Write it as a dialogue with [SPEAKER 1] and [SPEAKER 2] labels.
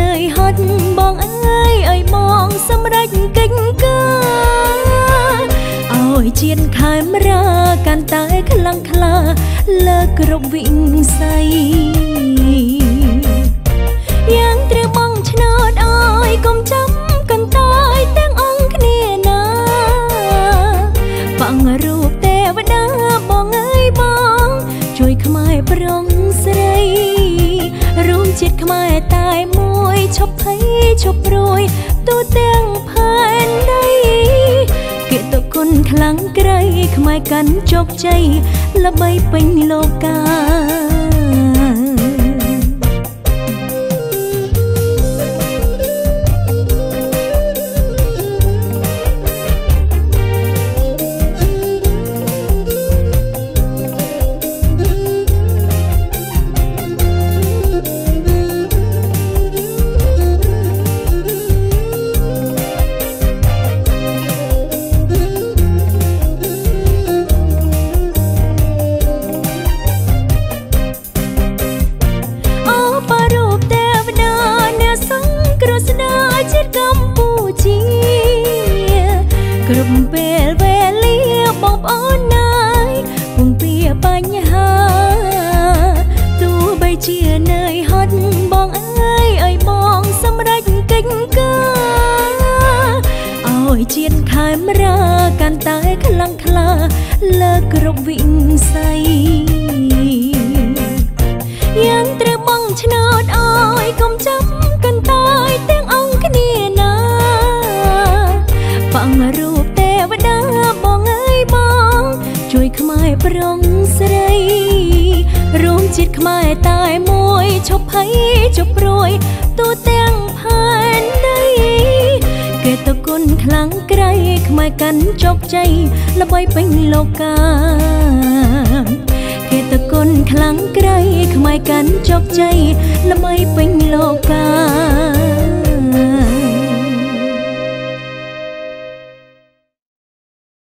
[SPEAKER 1] នឿយហត់បងអើយអើយមកសម្រេចកិច្ចការឲ្យជាតិខេមរាកាន់តែខ្លាំងក្លាលើគ្រប់វិស័យយ៉ាងត្រូវបងឆ្នោតអើយកុំចាំកន្តើយទាំងអង្គគ្នាណាបាំងរូបទេវតាបងអើយបងជួយខ្មែរប្រុងស្រីរួមជាតិខ្មែរតែមួយ ឈប់ភ័យឈប់ព្រួយទូទាំងផែនដីគិតទៅគុណខ្លាំងក្រៃខ្មែរកាន់ជោគជ័យល្បីពេញលោកា បងអើយអើយបងសម្រេចកិច្ចការឲ្យជាតិខេមរាកាន់តែខ្លាំងក្លាលើគ្រប់វិស័យ ភ័យជប់ព្រួយទូទាំងផែនដីគេតគុណខ្លាំងក្រៃខ្មែរកាន់ជោគជ័យល្បីពេញលោកាគេតគុណខ្លាំងក្រៃខ្មែរកាន់ជោគជ័យល្បីពេញលោកា